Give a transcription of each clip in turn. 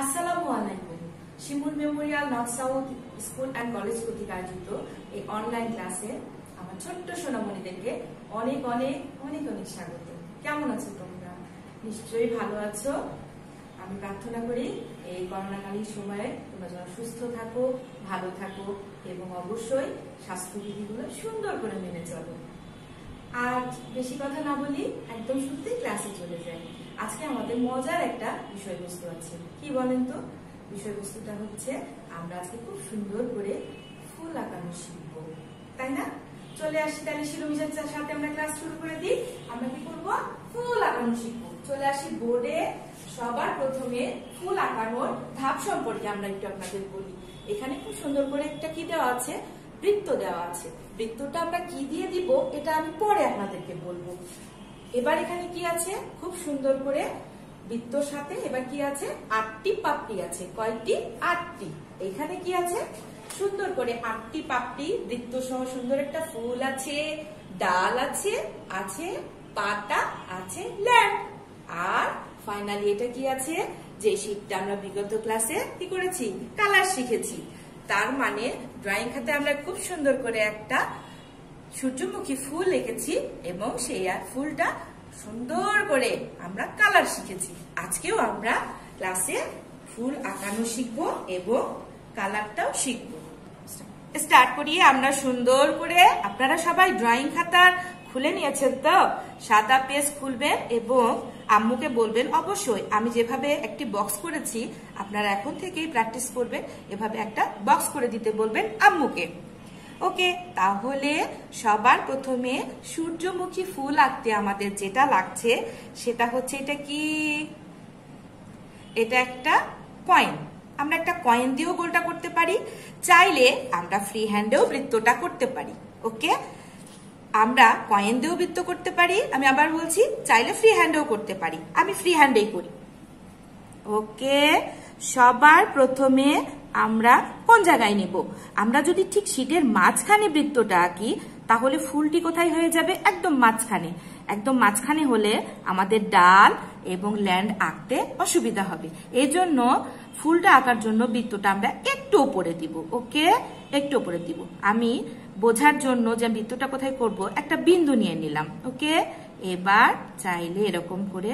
আসসালামু আলাইকুম। Shimul memorial north south school and college কর্তৃক আয়োজিত এই অনলাইন ক্লাসে আমার ছোট্ট সোনামণিদেরকে অনেক অনেক অনেক অনেক স্বাগত। কেমন আছো তোমরা? নিশ্চয়ই ভালো আছো। আমি প্রার্থনা করি এই করোনাকালীন সময়ে তোমরা যেন সুস্থ থাকো, ভালো থাকো এবং অবশ্যই স্বাস্থ্যবিধিগুলো সুন্দর করে মেনে চলো। আর বেশি কথা না বলি, একদম শুরুতেই ক্লাসে চলে যাই। আজকে আমাদের মজার একটা বিষয়বস্তু আছে। কি বলেন তো? বিষয়বস্তুটা হচ্ছে, আমরা আজকে খুব সুন্দর করে ফুল আঁকানো শিখব। তাই না? চলে আসি তাহলে শিরোমিজার সাথে আমরা ক্লাস শুরু করে দিই। আমরা কি করব? ফুল আঁকানো শিখব। চলে আসি বোর্ডে সবার প্রথমে ফুল আঁকানোর ধাপ সম্পর্কে আমরা একটু আপনাদের বলি। এখানে খুব সুন্দর করে একটা কি দেওয়া আছে? বৃত্ত দেওয়া আছে। বৃত্তটা আমরা কি দিয়ে দিব, এটা আমি পরে আপনাদেরকে বলব। এবার এখানে কি আছে? খুব সুন্দর করে বৃত্তর সাথে এবার কি আছে? আটটি পাপড়ি আছে। কয়টি? আটটি। এখানে কি আছে? সুন্দর করে আটটি পাপড়ি বৃত্ত সহ সুন্দর একটা ফুল আছে, ডাল আছে আছে পাতা আছে ল্যাম্প। আর ফাইনালি এটা কি আছে? যে শীতটা আমরা বিগত ক্লাসে কি করেছি? কালার শিখেছি। তার মানে ড্রয়িং খাতে আমরা খুব সুন্দর করে একটা সূর্যমুখী ফুল এঁকেছি এবং সেই ফুলটা সুন্দর করে আমরা কালার শিখেছি। আজকেও আমরা ক্লাসে ফুল আঁকানো শিখব এবং কালারটাও শিখব। স্টার্ট করিয়ে আমরা সুন্দর করে, আপনারা সবাই ড্রয়িং খাতা খুলে নিয়েছেন তো? সাদা পেজ খুলবেন এবং আম্মুকে বলবেন, অবশ্যই, আমি যেভাবে একটি বক্স করেছি, আপনারা এখন থেকেই প্র্যাকটিস করবেন। এভাবে একটা বক্স করে দিতে বলবেন আম্মুকে। ওকে, তাহলে সবার প্রথমে সূর্যমুখী ফুল আঁকতে আমাদের যেটা লাগছে, সেটা হচ্ছে এটা কি? এটা একটা কয়েন আমরা একটা কয়েন দিয়েও গোলটা করতে পারি, চাইলে আমরা ফ্রি হ্যান্ডেও বৃত্তটা করতে পারি, ওকে? আমরা কয়েন দিয়েও বৃত্ত করতে পারি, আমি আবার বলছি চাইলে ফ্রি হ্যান্ডেও করতে পারি। আমি ফ্রি হ্যান্ডেই করি। ওকে, সবার প্রথমে আমরা কোন জায়গায় নেব? আমরা যদি ঠিক শীটের মাঝখানে বৃত্তটা আঁকি, তাহলে ফুলটি কোথায় হয়ে যাবে? একদম মাঝখানে। একদম মাঝখানে হলে আমাদের ডাল এবং ল্যান্ড আঁকতে অসুবিধা হবে। এজন্য ফুলটা আঁকার জন্য বৃত্তটা আমরা একটু উপরে দিব, ওকে? একটু উপরে দিব। আমি বোঝার জন্য যে বৃত্তটা কোথায় করব, একটা বিন্দু নিয়ে নিলাম, ওকে? এবার চাইলে এরকম করে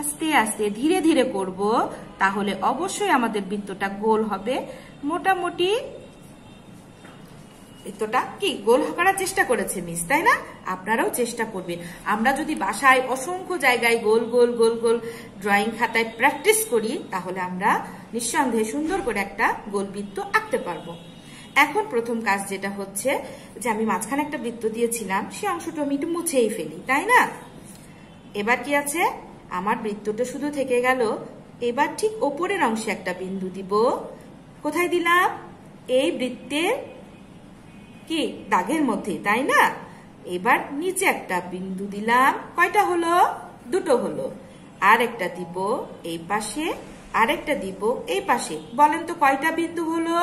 আস্তে আস্তে ধীরে ধীরে করব, তাহলে অবশ্যই আমাদের বৃত্তটা গোল হবে। মোটামুটি বৃত্তটা কি? গোল করার চেষ্টা করেছে মিস, তাই না? আপনারাও চেষ্টা করবেন। আমরা যদি বাসায় অসংখ্য জায়গায় গোল গোল গোল গোল ড্রয়িং খাতায় প্র্যাকটিস করি, তাহলে আমরা নিঃসন্দেহে সুন্দর করে একটা গোল বৃত্ত আঁকতে পারব। এখন প্রথম কাজ যেটা হচ্ছে যে আমি মাঝখানে একটা বৃত্ত দিয়েছিলাম, সে অংশটা আমি একটু মুছেই ফেলি, তাই না? এবার কি আছে? আমার বৃত্তটা শুধু থেকে গেল। এবার ঠিক ওপরের অংশে একটা বিন্দু দিব। কোথায় দিলাম? এই বৃত্তের কি? দাগের মধ্যে তাই না? এবার নিচে একটা বিন্দু দিলাম। কয়টা হলো? দুটো হলো। আর একটা দিব এই পাশে, আরেকটা দিব এই পাশে। বলেন তো কয়টা বিন্দু হলো?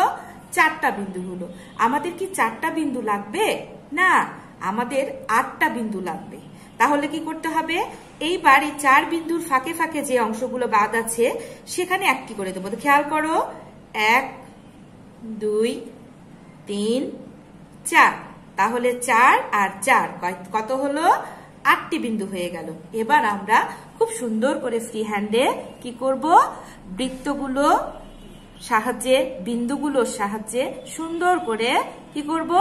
চারটা বিন্দু হলো। আমাদের কি চারটা বিন্দু লাগবে? না, আমাদের আটটা বিন্দু লাগবে। তাহলে কি করতে হবে? এইবার এই চার বিন্দুর ফাঁকে ফাঁকে যে অংশগুলো বাদ আছে, সেখানে একটি করে দেবো? খেয়াল করো। এক, দুই, তিন চার। তাহলে চার আর চার। কত হলো? আটটি বিন্দু হয়ে গেল। এবার আমরা খুব সুন্দর করে ফ্রি হ্যান্ডে কি করব? বৃত্তগুলো সাহায্যে, বিন্দুগুলোর সাহায্যে সুন্দর করে কি করব?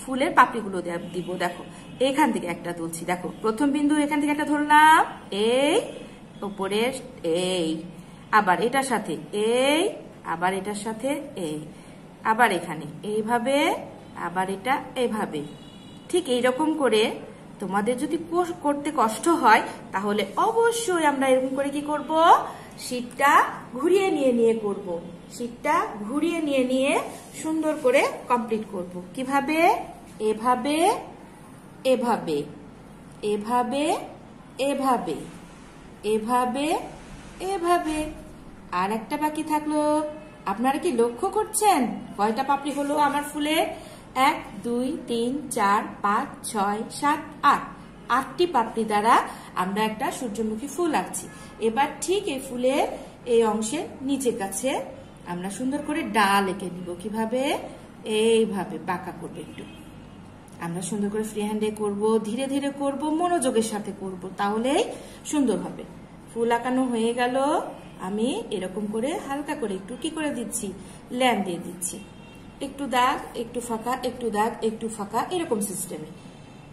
ফুলের পাপড়িগুলো দিব। দেখো, এখান থেকে একটা তুলছি। দেখো, প্রথম বিন্দু এখান থেকে একটা ধরলাম। এই উপরে এই। আবার এটার সাথে এই, আবার এটার সাথে এই। আবার এখানে। এইভাবে আবার এটা এভাবে। ঠিক এইরকম করে তোমাদের যদি করতে কষ্ট হয়, তাহলে অবশ্যই আমরা এরকম করে কি করব? শীতটা ঘুরিয়ে নিয়ে নিয়ে করব। শীতটা ঘুরিয়ে নিয়ে নিয়ে সুন্দর করে কমপ্লিট করব। কীভাবে? এভাবে এভাবে এভাবে এভাবে এভাবে এভাবে। আর একটা বাকি থাকল। আপনারা কি লক্ষ্য করছেন? কয়টা পাপড়ি হলো আমার ফুলে? এক, দুই, তিন, চার, পাঁচ, ছয়, সাত, আট। আটটি পাপড়ি দ্বারা আমরা একটা সূর্যমুখী ফুল আঁকছি। এবার ঠিক এই ফুলের এই অংশের নিচে কাছে আমরা সুন্দর করে ডাল এঁকে নিব কীভাবে? এইভাবে, বাঁকা করবে একটু। আমরা সুন্দর করে ফ্রি হ্যান্ডে করব, ধীরে ধীরে করব, মনোযোগের সাথে করব, তাহলেই সুন্দর হবে। ফুল আঁকানো হয়ে গেল। আমি এরকম করে হালকা করে একটু কি করে দিচ্ছি? ল্যান দিয়ে দিচ্ছি। একটু দাগ, একটু ফাঁকা, একটু দাগ, একটু ফাঁকা, এরকম সিস্টেমে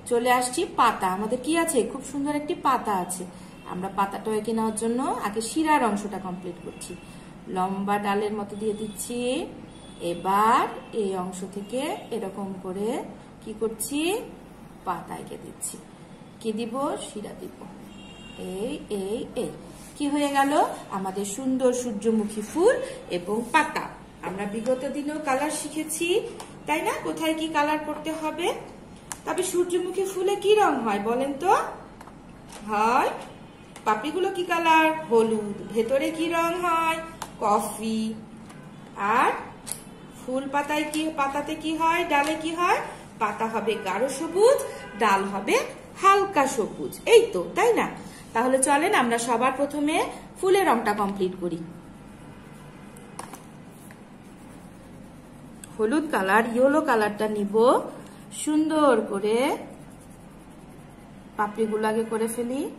চলে আসছি পাতা। আমাদের কি আছে? খুব সুন্দর একটি পাতা আছে। আমরা পাতাটা এঁকে নেওয়ার জন্য আগে শিরার অংশটা কমপ্লিট করছি। লম্বা ডালের মতো দিয়ে দিচ্ছি। এবার এই অংশ থেকে এরকম করে কি করছি? পাতা এঁকে দিচ্ছি। কি দিব? শিরা দিব। এই এই এই। কি হয়ে গেল? আমাদের সুন্দর সূর্যমুখী ফুল এবং পাতা। আমরা বিগত দিনেও কালার শিখেছি, তাই না? কোথায় কি কালার করতে হবে? তবে সূর্যমুখী ফুলে কি রং হয় বলেন তো? হয়। পাপড়িগুলো কি কালার? হলুদ। ভেতরে কি রং হয়? কফি। আর ফুল পাতায় কি, পাতাতে কি হয়? ডালে কি হয়? পাতা হবে গাঢ় সবুজ, ডাল হবে হালকা সবুজ। এই তো, তাই না? তাহলে চলেন আমরা সবার প্রথমে ফুলের রংটা কমপ্লিট করি। হলুদ কালার, ইয়েলো কালারটা নিব। সুন্দর করে পাপড়িগুলো আগে করে ফেলি।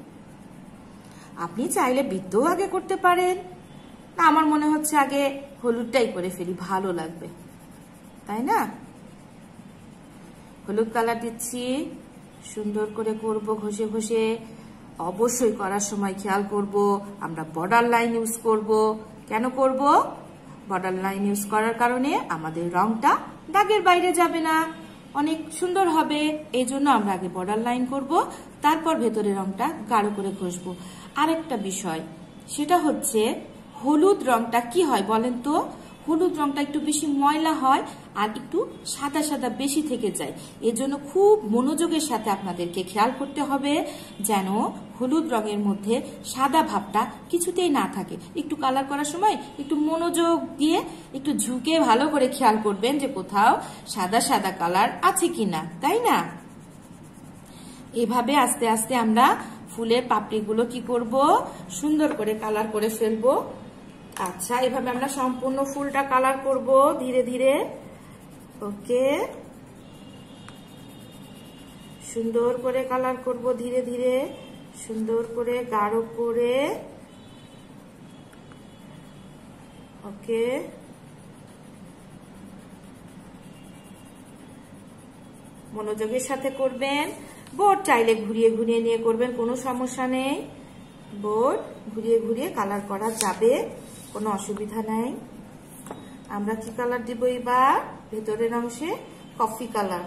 আপনি চাইলে বৃদ্ধও আগে করতে পারেন। না, আমার মনে হচ্ছে আগে হলুদটাই করে ফেলি, ভালো লাগবে। তাই না? হলুদ কালার দিচ্ছি। সুন্দর করে করব ঘষে ঘষে। অবশ্যই করার সময় খেয়াল করব। আমরা বর্ডার লাইন ইউজ করব। কেন করব? বর্ডার লাইন ইউজ করার কারণে আমাদের রংটা দাগের বাইরে যাবে না। অনেক সুন্দর হবে। এই জন্য আমরা আগে বর্ডার লাইন করব, তারপর ভেতরে রংটা গাঢ় করে ঘষব। আরেকটা বিষয়, সেটা হচ্ছে হলুদ রংটা কি হয় বলেন তো? হলুদ রংটা একটু বেশি ময়লা হয় আর একটু সাদা সাদা বেশি থেকে যায়। এজন্য খুব মনোযোগের সাথে আপনাদেরকে খেয়াল করতে হবে যেন হলুদ রঙের মধ্যে সাদা ভাবটা কিছুতেই না থাকে। একটু কালার করার সময় একটু মনোযোগ দিয়ে একটু ঝুঁকে ভালো করে খেয়াল করবেন যে কোথাও সাদা সাদা কালার আছে কিনা, তাই না? এভাবে আস্তে আস্তে আমরা ফুলের পাপড়িগুলো কি করব? সুন্দর করে কালার করে ফেলব। আচ্ছা এভাবে আমরা সম্পূর্ণ ফুলটা কালার করব ধীরে ধীরে। ওকে। সুন্দর করে কালার করব ধীরে ধীরে। সুন্দর করে, গাঢ় করে। ওকে। মনোযোগের সাথে করবেন। বোর্ড চাইলে ঘুরিয়ে ঘুরিয়ে নিয়ে করবেন, কোনো সমস্যা নেই। বোর্ড ঘুরিয়ে ঘুরিয়ে কালার করা যাবে। কোনো অসুবিধা নাই। আমরা কি কালার দিব এবার ভেতরের অংশে কফি কালার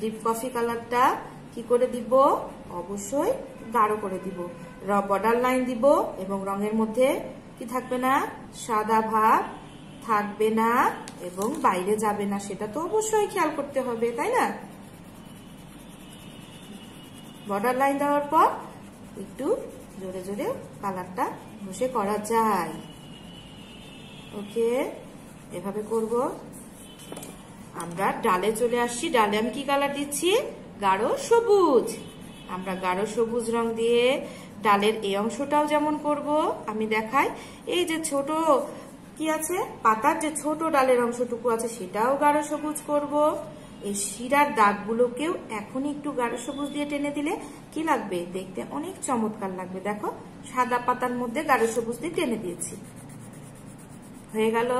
ডিপ কফি কালারটা কি করে দিব? অবশ্যই গাঢ় করে দিব। বর্ডার লাইন দিব এবং রঙের মধ্যে কি থাকবে না? সাদা ভাব থাকবে না এবং বাইরে যাবে না, সেটা তো অবশ্যই খেয়াল করতে হবে, তাই না? বর্ডার লাইন দেওয়ার পর একটু জোরে জোরে কালারটা ঘষে করা যায়। ওকে, এভাবে করব। আমরা ডালে চলে আসছি। ডালে আমি কি কালার দিচ্ছি? গাঢ় সবুজ। আমরা গাঢ় সবুজ রং দিয়ে ডালের এই অংশটাও যেমন করব, আমি দেখাই। এই যে ছোট, কি আছে? পাতার যে ছোট ডালের অংশটুকু আছে, সেটাও গাঢ় সবুজ করব। এই শিরার দাগগুলোকেও এখনই একটু গাঢ় সবুজ দিয়ে টেনে দিলে কি লাগবে? দেখতে অনেক চমৎকার লাগবে। দেখো, সাদা পাতার মধ্যে গাঢ় সবুজ দিয়ে টেনে দিয়েছি। হয়ে গেল।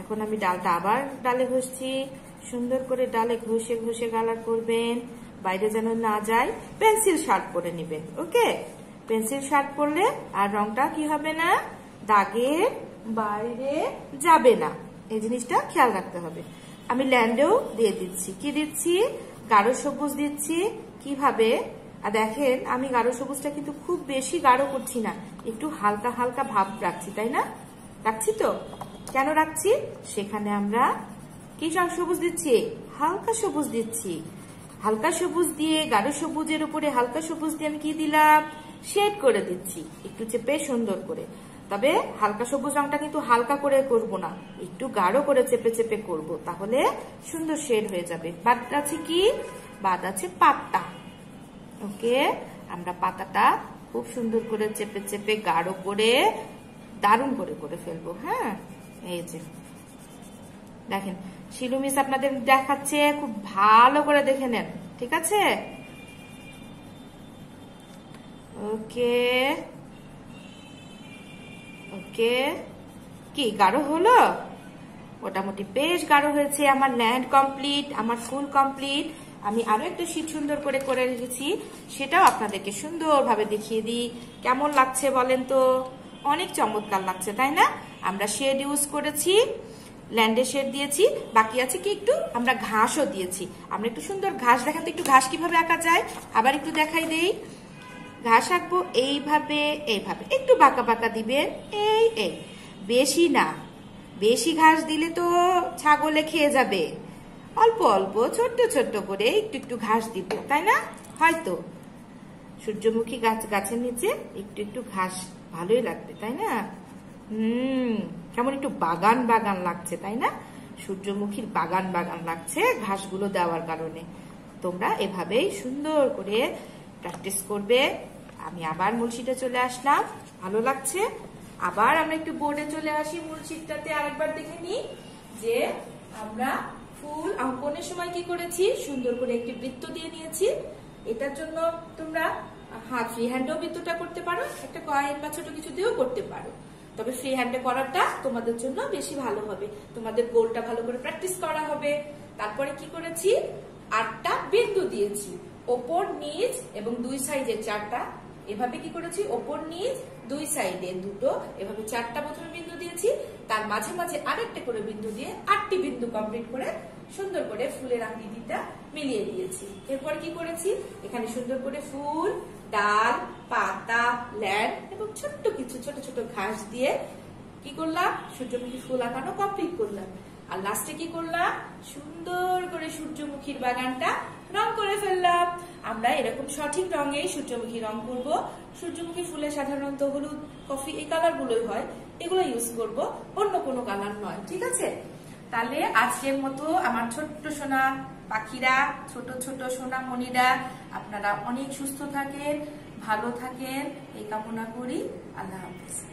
এখন আমি ডালটা আবার ডালে ঘষছি। সুন্দর করে ডালে ঘষে ঘষে কালার করবেন। বাইরে যেন না যায়, পেন্সিল শার্ট পরে নেবেন, ওকে? পেন্সিল শার্ট পরলে আর রংটা কি হবে না? দাগের বাইরে যাবে না। এই জিনিসটা খেয়াল রাখতে হবে। আমি ল্যান্ডেও দিয়ে দিচ্ছি। কি দিচ্ছি? গাঢ় সবুজ দিচ্ছি। কীভাবে? আর দেখেন, আমি গাঢ় সবুজটা কিন্তু খুব বেশি গাঢ় করছি না। একটু হালকা হালকা ভাব রাখছি, তাই না? রাখছি তো? কেন রাখছি? সেখানে আমরা কি সবুজ দিচ্ছি? হালকা সবুজ দিচ্ছি। হালকা সবুজ দিয়ে, গাঢ় সবুজের উপরে হালকা সবুজ দিয়ে আমি কি দিলাম? শেড করে দিচ্ছি, একটু চেপে সুন্দর করে। তবে হালকা সবুজ রংটা কিন্তু হালকা করে করব না, একটু গাঢ় করে চেপে চেপে করব, তাহলে সুন্দর শেড হয়ে যাবে। বাদ আছে কি? বাদ আছে পাতা ওকে আমরা পাতাটা খুব সুন্দর করে চেপে চেপে গাঢ় করে, দারুণ করে করে ফেলব হ্যাঁ? এই যে। দেখেন, শিলু মিস আপনাদের দেখাচ্ছে, খুব ভালো করে দেখে নেন, ঠিক আছে? ওকে। ওকে। কি, গাঢ় হলো? মোটামুটি বেশ গাঢ় হয়েছে, আমার ল্যান্ড কমপ্লিট, আমার ফুল কমপ্লিট। আমি আরও একটা শীত সুন্দর করে করে রেখেছি, সেটাও আপনাদেরকে সুন্দরভাবে দেখিয়ে দিই। কেমন লাগছে বলেন তো? অনেক চমৎকার লাগছে, তাই না? আমরা শেড ইউজ করেছি, ল্যান্ডে শেড দিয়েছি, বাকি আছে কি একটু? আমরা ঘাসও দিয়েছি। আমরা একটু সুন্দর ঘাস দেখাতে, একটু ঘাস কীভাবে আঁকা যায়? আবার একটু দেখাই দেই। ঘাস আঁকবো এইভাবে এইভাবে। একটু বাঁকা বাঁকা দিবেন এই এই। বেশি না। বেশি ঘাস দিলে তো ছাগলে খেয়ে যাবে। অল্প অল্প, ছোট্ট ছোট্ট করে একটু একটু ঘাস দিব, তাই না? হয়তো। সূর্যমুখী গাছ, গাছের নিচে একটু একটু ঘাস ভালোই লাগবে, তাই না? হুম, কেমন একটু বাগান বাগান লাগছে, তাই না? সূর্যমুখীর বাগান বাগান লাগছে ঘাসগুলো দেওয়ার কারণে। তোমরা এভাবেই সুন্দর করে প্র্যাকটিস করবে। আমি আবার মুলশিটে চলে আসলাম, ভালো লাগছে। আবার আমরা একটু বোর্ডে চলে আসি মুলশিটটাতে আরেকবার দেখে নিই যে আমরা ফুল অঙ্কনের সময় কি করেছি? সুন্দর করে একটি বৃত্ত দিয়ে নিয়েছি। এটার জন্য তোমরা হাত ফ্রি হ্যান্ডেও বৃত্তটা করতে পারো, একটা কয়েন বা ছোট কিছু দিয়েও করতে পারো। তবে ফ্রি হ্যান্ডে করাটা তোমাদের জন্য বেশি ভালো হবে। তোমাদের গোলটা ভালো করে প্র্যাকটিস করা হবে। তারপরে কি করেছি? আটটা বিন্দু দিয়েছি। ওপর, নিচ এবং দুই সাইজের চারটা। এভাবে কি করেছি? ওপর, নিচ দুই সাইডে দুটো, এভাবে চারটা প্রথমে বিন্দু দিয়েছি, তার মাঝে মাঝে আরেকটা করে বিন্দু দিয়ে আটটি বিন্দু কমপ্লিট করে সুন্দর করে ফুলের আকৃতিটা মিলিয়ে দিয়েছি। এরপর কি করেছি? এখানে সুন্দর করে ফুল, ডাল, পাতা ল্যান্ড এবং ছোট্ট কিছু, ছোট ছোট ঘাস দিয়ে কি করলাম? সূর্যমুখী ফুল আঁকানো কমপ্লিট করলাম। আর লাস্টে কি করলাম? সুন্দর করে সূর্যমুখীর বাগানটা রং করে ফেললাম। আমরা এরকম সঠিক রঙে সূর্যমুখী রং করব। সূর্যমুখী ফুলে সাধারণত হলুদ, কফি এই কালার গুলোই হয়। এগুলো ইউজ করব, অন্য কোনো কালার নয়, ঠিক আছে? তাহলে আজকের মতো আমার ছোট্ট সোনা পাখিরা, ছোট ছোট সোনা মনিরা আপনারা অনেক সুস্থ থাকেন, ভালো থাকেন, এই কামনা করি। আল্লাহ হাফিজ।